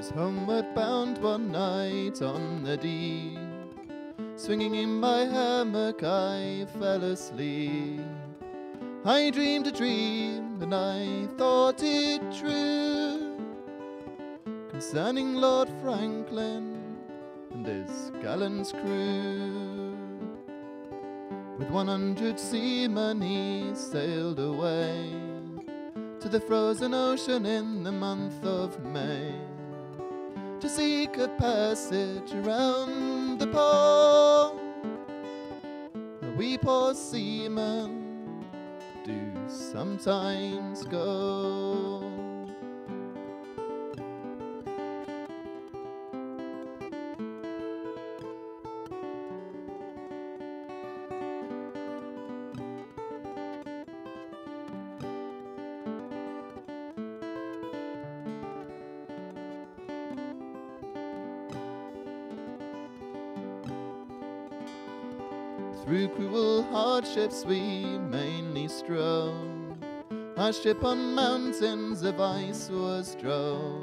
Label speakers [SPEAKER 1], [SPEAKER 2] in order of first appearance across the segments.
[SPEAKER 1] was homeward bound one night on the deep. Swinging in my hammock, I fell asleep. I dreamed a dream, and I thought it true concerning Lord Franklin and his gallant crew. With 100 seamen, he sailed away to the frozen ocean in the month of May to seek a passage around the pole. We poor seamen do sometimes go. Through cruel hardships we mainly strove. Our ship on mountains of ice was drove.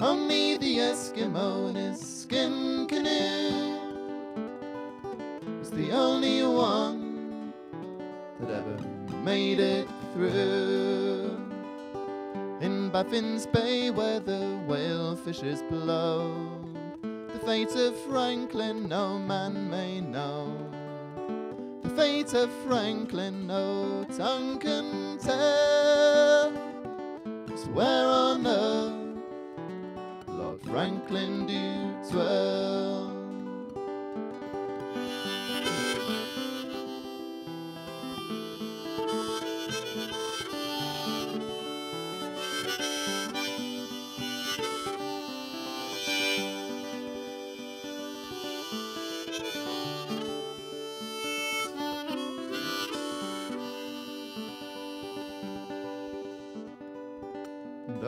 [SPEAKER 1] Only the Eskimo in his skin canoe was the only one that ever made it through. In Baffin's Bay where the whale fishes blow, the fate of Franklin no man may know. The fate of Franklin no tongue can tell. It's where on earth Lord Franklin do dwell.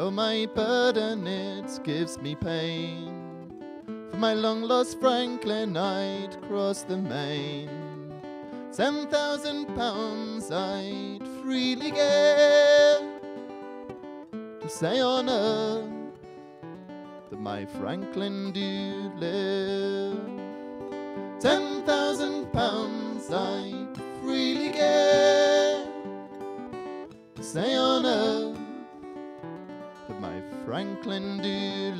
[SPEAKER 1] Though my burden it gives me pain, for my long lost Franklin I'd cross the main. Ten thousand pounds I'd freely give to say on earth that my Franklin do live. Ten thousand pounds I'd freely give to say on by Franklin D.